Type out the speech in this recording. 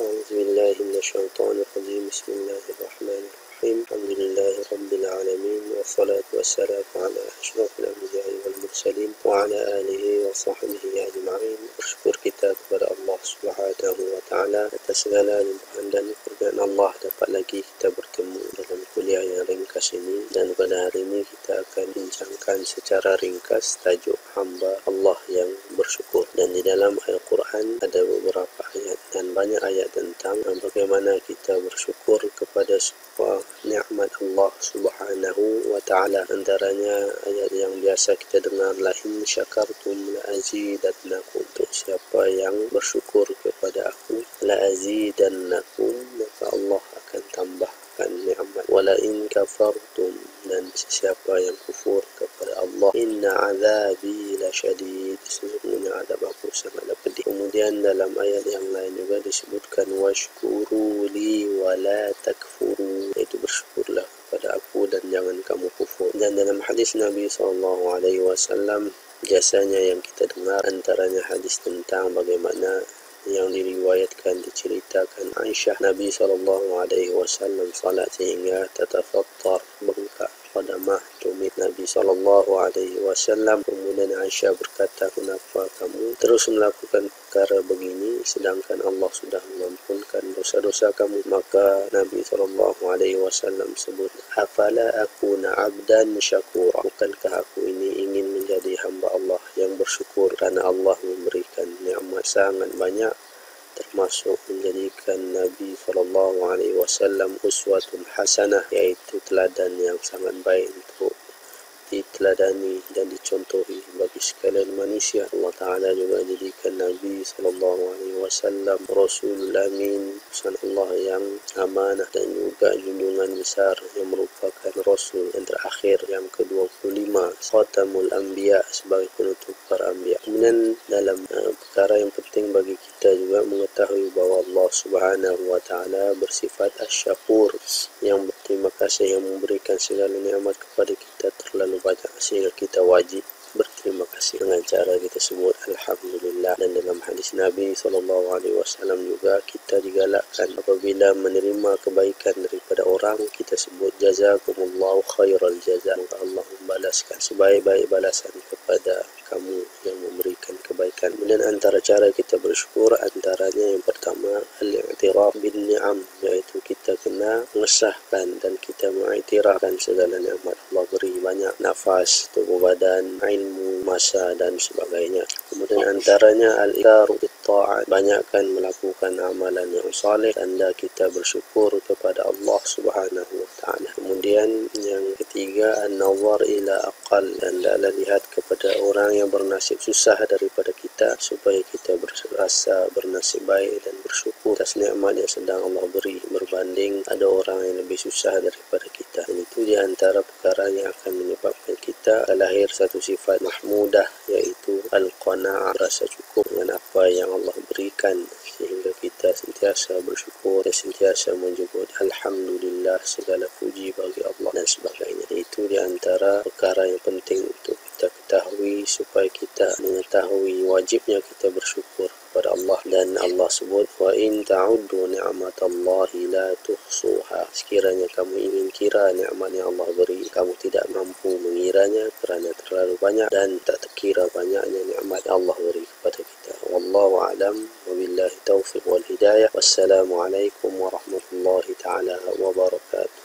أعوذ بالله من الشيطان الرجيم بسم الله الرحمن الرحيم الحمد لله رب العالمين والصلاة والسلام على أشرف الأنبياء والمرسلين وعلى آله وصحبه أجمعين bersyukur kita kepada Allah Subhanahu wa taala atas segala limpahan dan kurniaan Allah dapat lagi kita bertemu dalam kuliah yang ringkas ini dan pada hari ini kita akan bincangkan secara ringkas tajuk hamba Allah yang bersyukur dan di dalam Al-Quran ada beberapa ayat dan banyak ayat tentang bagaimana kita bersyukur kepada sebuah nikmat Allah Subhanahu wa taala. Antaranya ayat yang biasa kita dengar la in syakartum la azidannakum. Untuk siapa yang bersyukur kepada aku la azidannakum maka Allah akan tambahkan nikmat. Wala in kafartum dan sesiapa yang kufur kepada Allah. Inna azabi la syadid sesungguhnya azab aku sangatlah pedih. Kemudian dalam ayat yang lain juga disebutkan washkuru li wa la takfuru. Itu bersyukurlah kepada aku dan jangan kamu kufur. Dan dalam hadis Nabi SAW biasanya yang kita dengar antaranya hadis tentang bagaimana yang diriwayatkan diceritakan Aisyah Nabi SAW salat sehingga tatafattar qadamah tumit Nabi SAW kemudian Aisyah berkata kenapa kamu terus melakukan perkara begini sedangkan Allah sudah mengampunkan dosa-dosa kamu? Maka Nabi SAW sebut afala akuna abdan syakura? Bukankah aku ini ingin menjadi hamba Allah yang bersyukur karena Allah memberikan nikmat sangat banyak termasuk menjadikan Nabi SAW uswatun hasanah iaitu teladan yang sangat baik untuk diteladani dan dicontohi bagi sekalian manusia. Allah Taala juga jadikan Nabi sallallahu alaihi wasallam rasul amin, utusan Allah yang amanah dan juga junjungan besar yang merupakan rasul yang terakhir yang ke-25 khatamul anbiya sebagai penutup para anbiya. Kemudian dalam uh, perkara yang penting bagi kita juga mengetahui bahawa Allah Subhanahu wa taala bersifat asy-syakur yang berterima kasih yang memberikan segala nikmat kepada kita. Terlalu banyak sehingga kita wajib berterima kasih dengan cara kita sebut alhamdulillah. Dan dalam hadis Nabi wasallam juga kita digalakkan apabila menerima kebaikan daripada orang kita sebut jazakumullahu khairal jaza Allah membalaskan sebaik-baik balasan kepada kamu yang memberikan kebaikan. Kemudian antara cara kita bersyukur antaranya yang pertama al-i'tiraf bin ni'am iaitu kita kena mengesahkan dan kita mengiktirafkan segala nikmat Allah beri banyak nafas, tubuh badan, ilmu, masa dan sebagainya. Kemudian antaranya al-iqraru ta'at banyakkan melakukan amalan yang saleh tanda kita bersyukur kepada Allah Subhanahu wa taala. Kemudian yang ketiga an-nazar ila aqal hendaklah lihat kepada orang yang bernasib susah daripada kita supaya kita berasa bernasib baik dan bersyukur atas nikmat yang sedang Allah beri. Berbanding ada orang yang lebih susah daripada kita. Dan itu di antara perkara yang akan menyebabkan kita lahir satu sifat mahmudah iaitu al-qanaah rasa cukup dengan apa yang Allah berikan. Sehingga kita sentiasa bersyukur dan sentiasa menyebut Alhamdulillah segala puji bagi Allah dan sebagainya. Itu di antara perkara yang penting untuk kita ketahui supaya kita mengetahui wajibnya kita bersyukur kepada Allah dan Allah sebut wa in ta'uddu ni'matallahi la tuhsuha. Sekiranya kamu ingin kira nikmat yang Allah beri kamu tidak mampu mengiranya kerana terlalu banyak dan tak terkira banyaknya nikmat Allah beri kepada kita. Wallahu alam. Wabillahi taufiq wal hidayah. Wassalamu alaikum warahmatullahi taala wabarakatuh